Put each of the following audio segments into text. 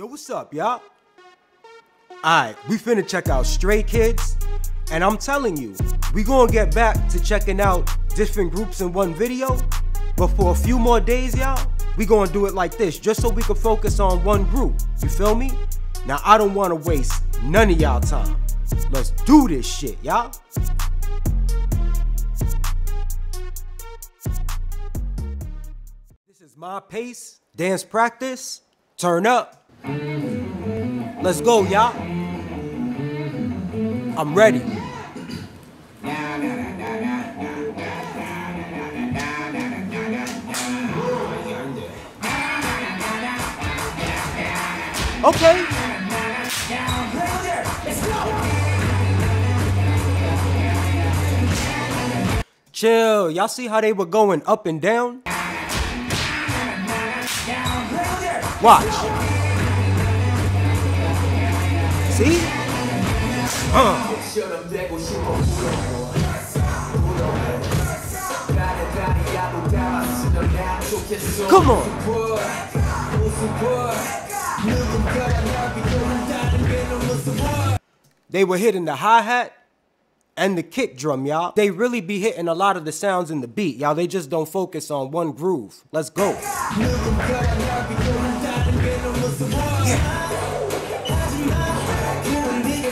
Yo, what's up, y'all? Alright, we finna check out Stray Kids. And I'm telling you, we gonna get back to checking out different groups in one video. But for a few more days, y'all, we gonna do it like this, just so we can focus on one group. You feel me? Now, I don't wanna waste none of y'all time. Let's do this shit, y'all. This is my pace, dance practice, turn up. Let's go, y'all. I'm ready. Okay. Chill. Y'all see how they were going up and down? Watch. See? Uh. Come on. They were hitting the hi-hat and the kick drum, y'all. They really be hitting a lot of the sounds in the beat, y'all. They just don't focus on one groove. Let's go. Yeah.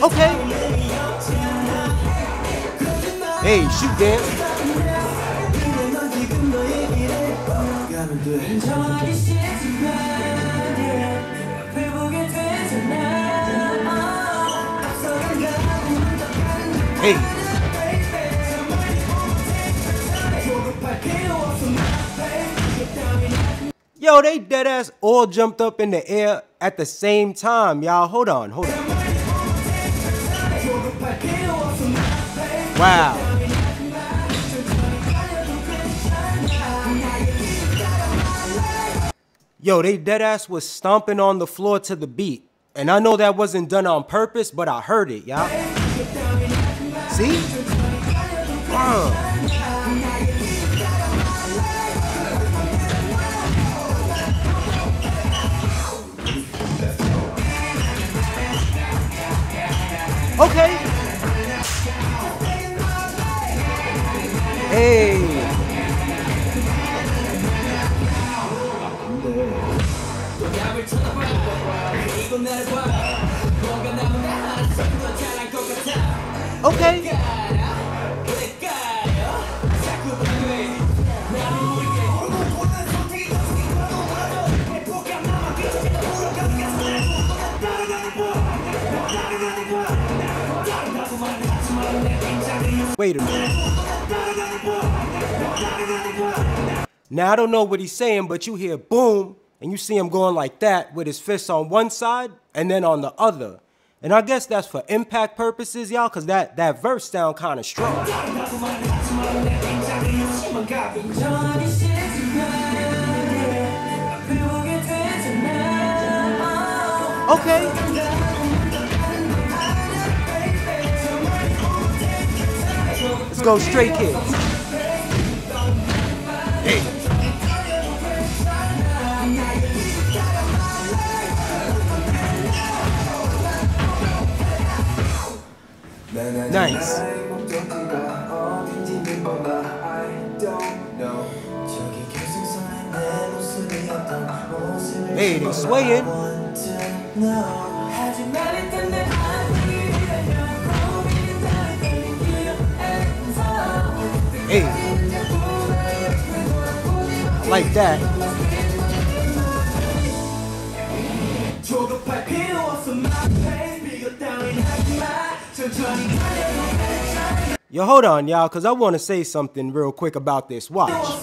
Okay. Hey, shoot dance. Hey. Yo, they dead ass all jumped up in the air at the same time, y'all. Hold on, hold on. Wow. Yo, they dead ass was stomping on the floor to the beat. And I know that wasn't done on purpose, but I heard it, y'all. See? Uh. Okay. Hey. Okay. Wait a minute. Now I don't know what he's saying, but you hear boom, and you see him going like that with his fists on one side and then on the other. And I guess that's for impact purposes, y'all, because that, that verse sound kind of strong. Okay. Let's go Stray Kids. Hey. Nice. Hey, they swaying. Hey. I Like that. Yo, hold on, y'all, because I want to say something real quick about this. Watch.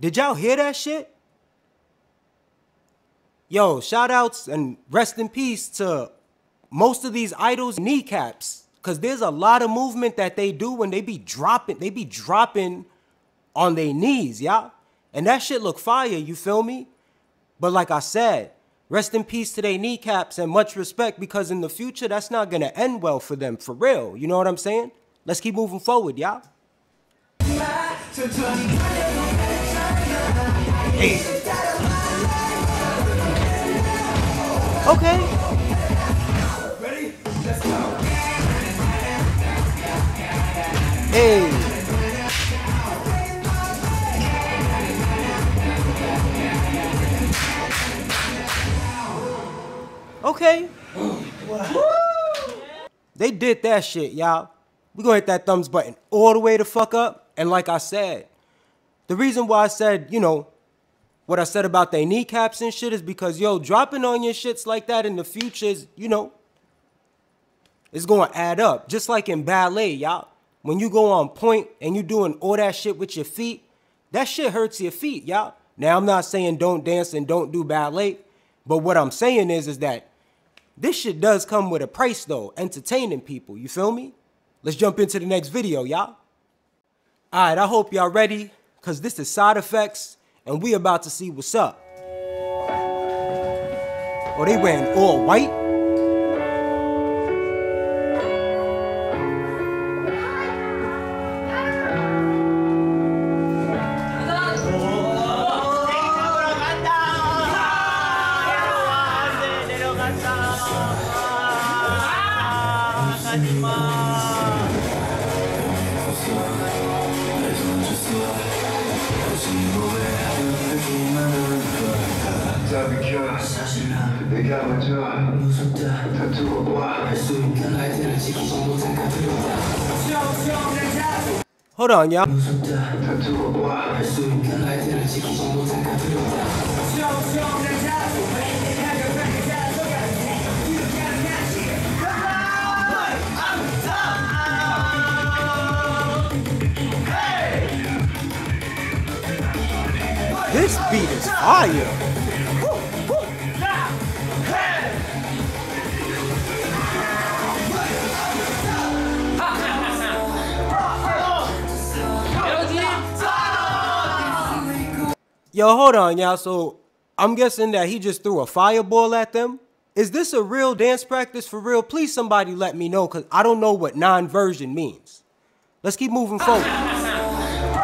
Did y'all hear that shit? Yo, shout outs and rest in peace to most of these idols' kneecaps. Cause there's a lot of movement that they do when they be dropping, they be dropping on their knees, y'all. And that shit look fire, you feel me? But like I said, rest in peace to their kneecaps and much respect because in the future that's not gonna end well for them, for real. You know what I'm saying? Let's keep moving forward, y'all. Hey. Okay. Ready? Let's go. Hey. Okay. They did that shit, y'all. We gonna hit that thumbs button all the way the fuck up. And like I said, the reason why I said, you know, what I said about their kneecaps and shit is because, yo, dropping on your shits like that in the future is, you know, it's gonna add up. Just like in ballet, y'all. When you go on point and you doing all that shit with your feet, that shit hurts your feet, y'all. Now I'm not saying don't dance and don't do ballet, but what I'm saying is is that this shit does come with a price though, entertaining people, you feel me? Let's jump into the next video, y'all. All right, I hope y'all ready, cause this is side effects, and we about to see what's up. Oh, they wearing all white? 사랑이야 This beat is fire! Yo, hold on, y'all. So I'm guessing that he just threw a fireball at them. Is this a real dance practice for real? Please, somebody let me know, cause I don't know what non-version means. Let's keep moving forward.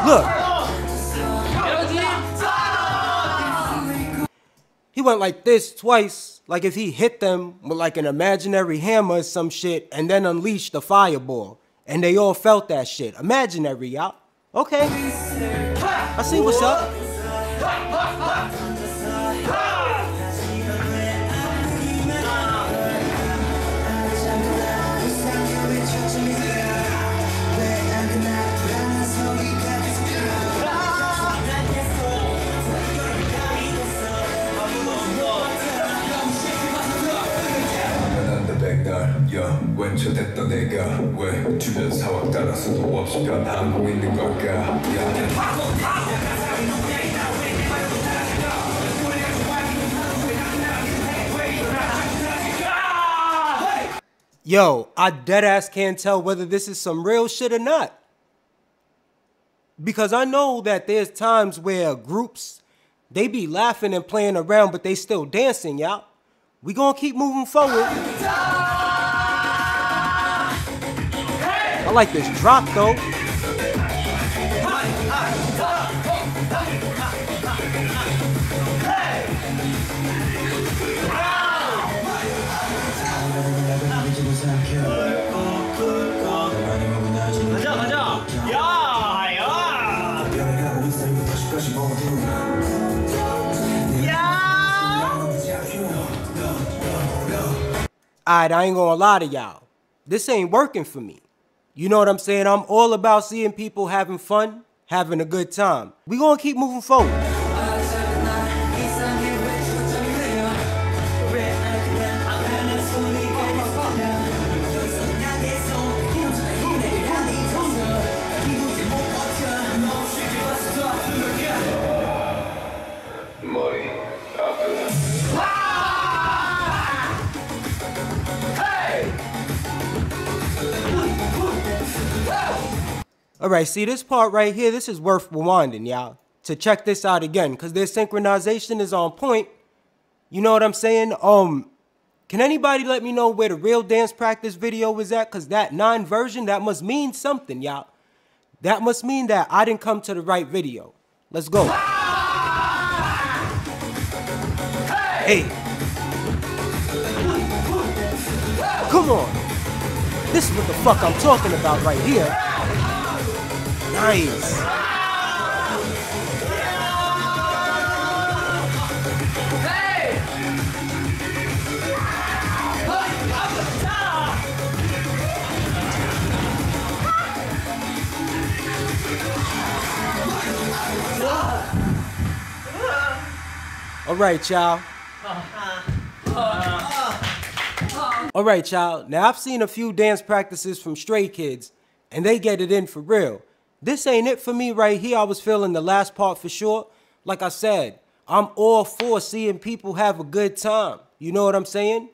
Look. He went like this twice, like if he hit them with like an imaginary hammer or some shit, and then unleashed the fireball. And they all felt that shit. Imaginary, y'all. Okay. I see what's up. 야 왼쳐댔던 내가 왜 주변 상황 따라 수도 없이 변하고 있는 걸까 야 Yo, I deadass can't tell whether this is some real shit or not. Because I know that there's times where groups, they be laughing and playing around, but they still dancing, y'all. We gonna keep moving forward. like this drop, though. Alright, I ain't gonna lie to y'all. This ain't working for me. You know what I'm saying? I'm all about seeing people having fun, having a good time. We gonna keep moving forward. Alright, see this part right here, this is worth rewinding, y'all. To check this out again, because their synchronization is on point. You know what I'm saying? Um, can anybody let me know where the real dance practice video was at? Because that non-version, that must mean something, y'all. That must mean that I didn't come to the right video. Let's go. Hey. Come on. This is what the fuck I'm talking about right here. Nice. All right, y'all. All right, y'all. Now I've seen a few dance practices from Stray Kids, and they get it in for real. This ain't it for me right here. I was feeling the last part for sure. Like I said, I'm all for seeing people have a good time. You know what I'm saying?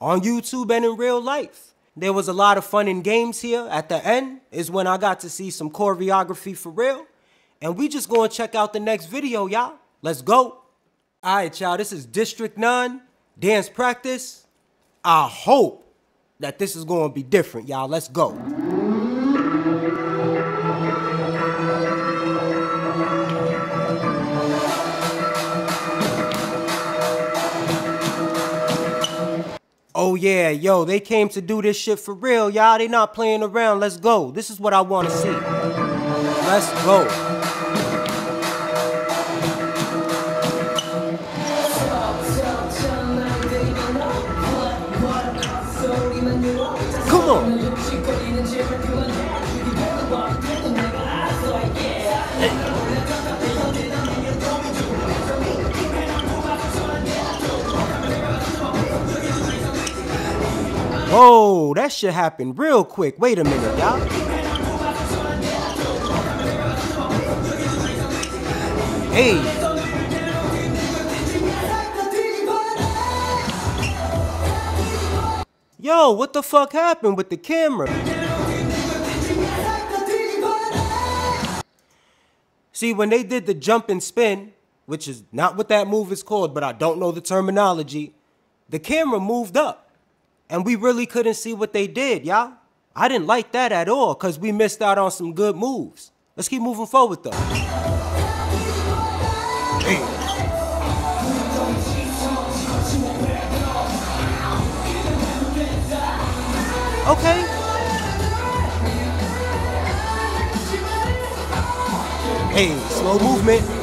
On YouTube and in real life. There was a lot of fun and games here. At the end is when I got to see some choreography for real. And we just gonna check out the next video, y'all. Let's go. All right, y'all, this is District 9, dance practice. I hope that this is going to be different, y'all. Let's go. Oh yeah, yo, they came to do this shit for real, y'all. They not playing around. Let's go. This is what I want to see. Let's go. Whoa, that shit happened real quick. Wait a minute, y'all. Hey. Yo, what the fuck happened with the camera? See, when they did the jump and spin, which is not what that move is called, but I don't know the terminology, the camera moved up. And we really couldn't see what they did, y'all. I didn't like that at all, because we missed out on some good moves. Let's keep moving forward, though. Okay. Hey, slow movement.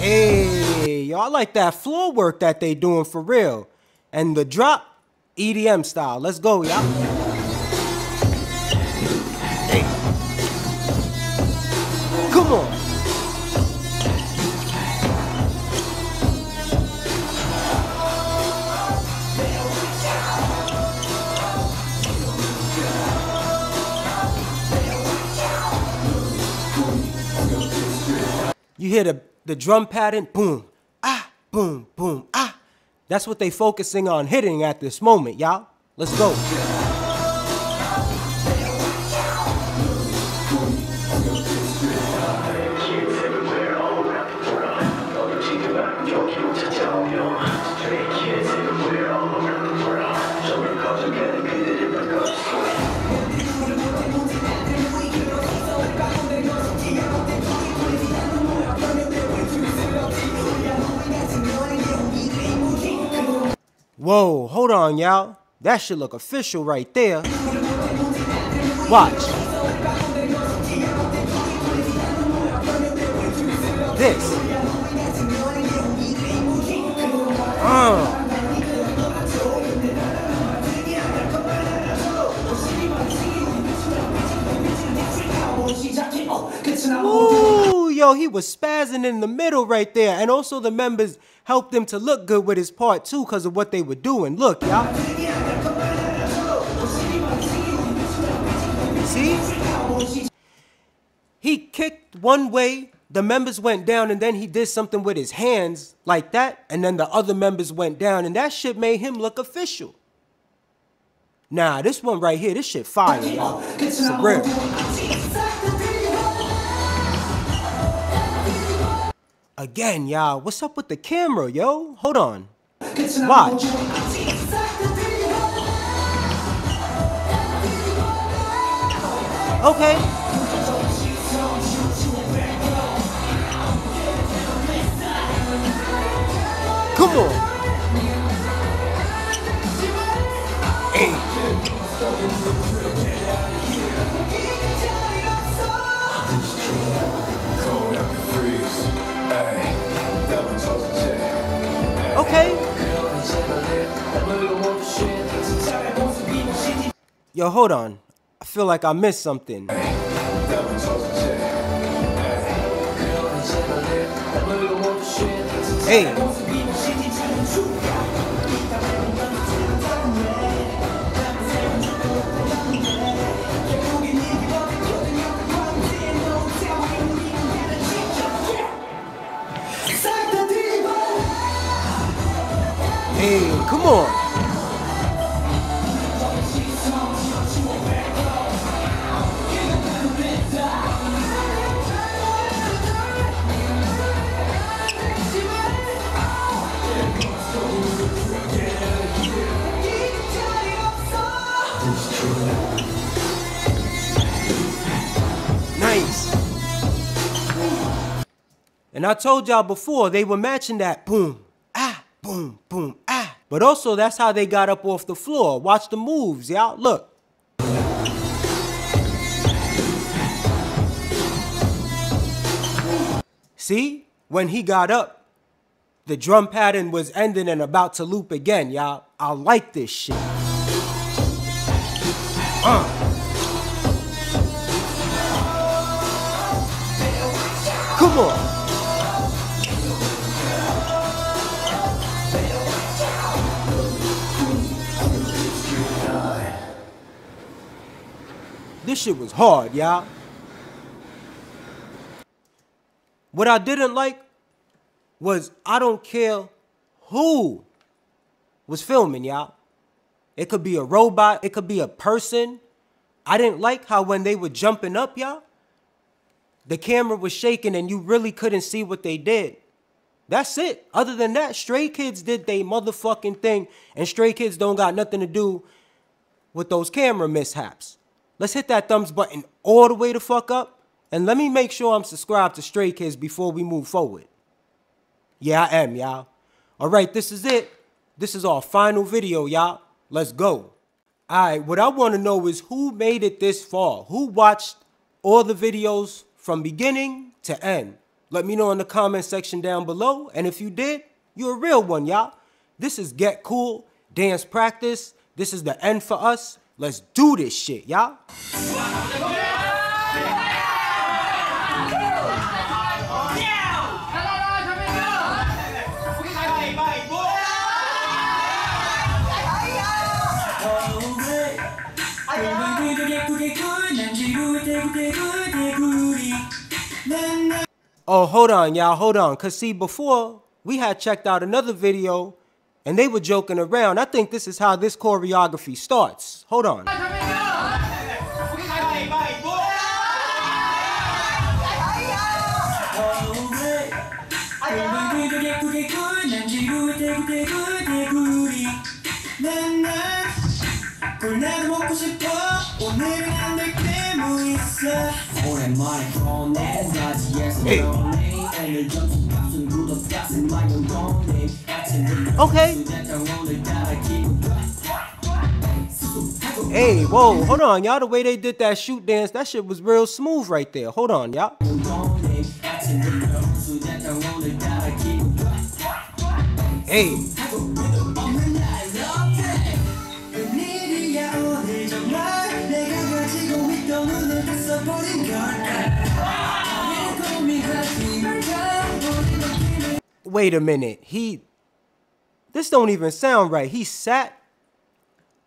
Hey, y'all like that floor work that they doing for real. And the drop, EDM style. Let's go, y'all. Hey. Come on. You hear the, the drum pattern, boom, ah, boom, boom, ah. That's what they focusing on hitting at this moment, y'all. Let's go. Y'all. That should look official right there. Watch. This. Uh. Ooh, yo, he was spazzing in the middle right there. And also the members helped him to look good with his part too because of what they were doing. Look, y'all. See? He kicked one way, the members went down, and then he did something with his hands like that, and then the other members went down, and that shit made him look official. Nah, this one right here, this shit fire, y'all. For real. Again, y'all, what's up with the camera, yo? Hold on. Watch. Okay. Come on. Hey. Yo, hold on. I feel like I missed something. Hey. Hey, come on. I told y'all before, they were matching that boom, ah, boom, boom, ah. But also, that's how they got up off the floor. Watch the moves, y'all. Look. See? When he got up, the drum pattern was ending and about to loop again, y'all. I like this shit. Uh. Come on. This shit was hard, y'all. What I didn't like was I don't care who was filming, y'all. It could be a robot, it could be a person. I didn't like how when they were jumping up, y'all, the camera was shaking and you really couldn't see what they did. That's it. Other than that, Stray Kids did they motherfucking thing, and Stray Kids don't got nothing to do with those camera mishaps. Let's hit that thumbs button all the way the fuck up, and let me make sure I'm subscribed to Stray Kids before we move forward. Yeah, I am, y'all. All right, this is it. This is our final video, y'all. Let's go. All right, what I want to know is who made it this far? Who watched all the videos from beginning to end? Let me know in the comment section down below. And if you did, you're a real one, y'all. This is Get Cool Dance Practice. This is the end for us. Let's do this shit, y'all. Oh, hold on, y'all, hold on. Cause see, before we had checked out another video and they were joking around. I think this is how this choreography starts. Hold on. Hey. Okay. Hey, whoa, hold on, y'all. The way they did that shoot dance, that shit was real smooth right there. Hold on, y'all. Hey. wait a minute, he this don't even sound right. He sat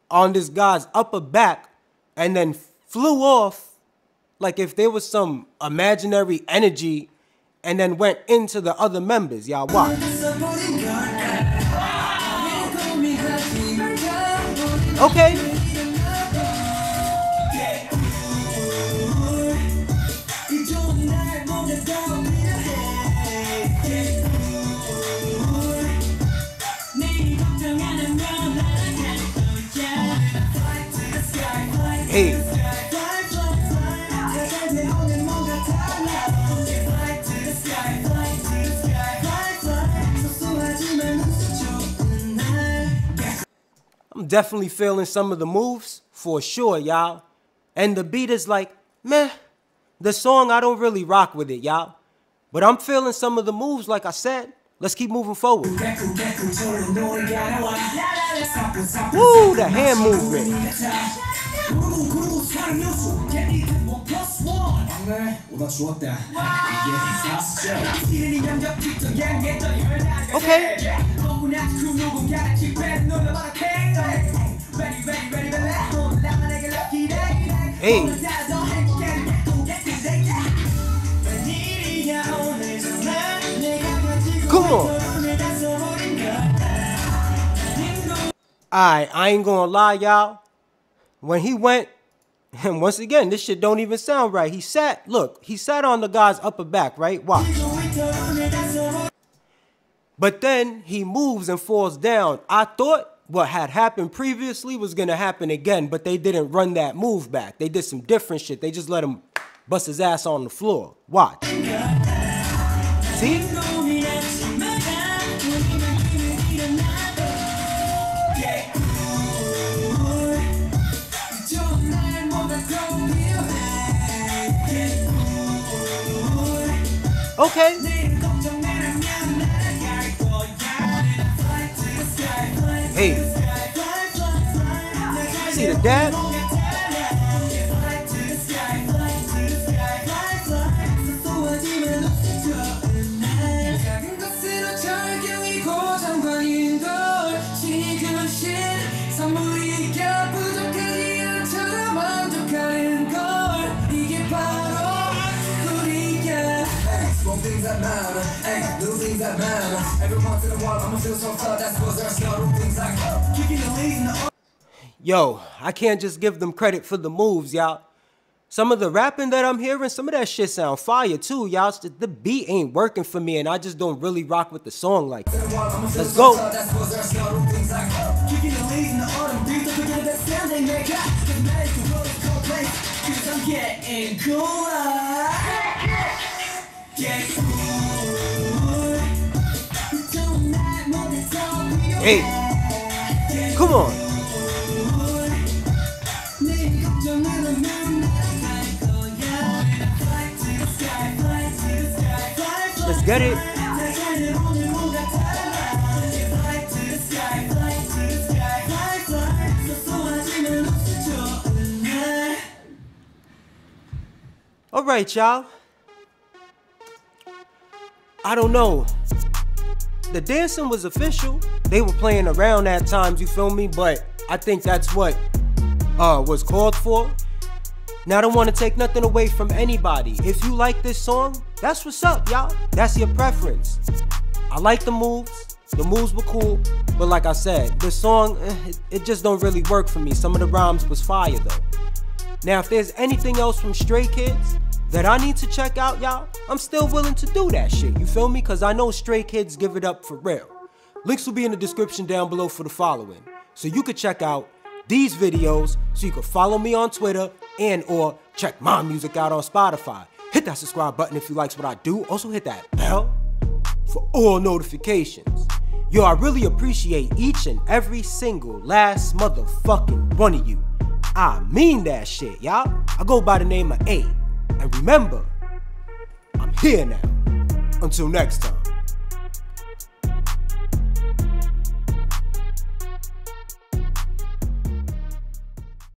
on this guy's upper back and then flew off like if there was some imaginary energy and then went into the other members. Y'all watch. Okay. I'm definitely feeling some of the moves for sure, y'all. And the beat is like, meh. The song, I don't really rock with it, y'all. But I'm feeling some of the moves, like I said. Let's keep moving forward. Woo, the hand movement. Okay. Hey. Alright, I ain't gonna lie, y'all. When he went, and once again, this shit don't even sound right. He sat, look, he sat on the guy's upper back, right? Watch. But then he moves and falls down. I thought what had happened previously was gonna happen again, but they didn't run that move back. They did some different shit. They just let him bust his ass on the floor. Watch. See? Okay. Hey. See the dad? Things that matter, ay, little things that matter. Every once in a while, I'ma feel so tough. That's cause there's little things like kicking the lead in the Yo, I can't just give them credit for the moves, y'all. Some of the rapping that I'm hearing, some of that shit sound fire too, y'all. The beat ain't working for me, and I just don't really rock with the song like that. Let's go. That's cause there's little things like kicking the lead in the autumn breeze. Don't forget that sound they make. Cause make the world a cold place. Cause I'm getting cooler. Hey, come on. Let's get it. All right, y'all. I don't know. The dancing was official. They were playing around at times, you feel me? But I think that's what uh, was called for. Now, I don't want to take nothing away from anybody. If you like this song, that's what's up, y'all. That's your preference. I like the moves. The moves were cool, but like I said, the song eh, it, it just don't really work for me. Some of the rhymes was fire though. Now, if there's anything else from Stray Kids that I need to check out, y'all, I'm still willing to do that shit. You feel me? Cause I know Stray Kids give it up for real. Links will be in the description down below for the following, so you could check out these videos, so you can follow me on Twitter and or check my music out on Spotify. Hit that subscribe button if you likes what I do. Also hit that bell for all notifications. Yo, I really appreciate each and every single last motherfucking one of you. I mean that shit, y'all. I go by the name of A. And remember, I'm here now. Until next time.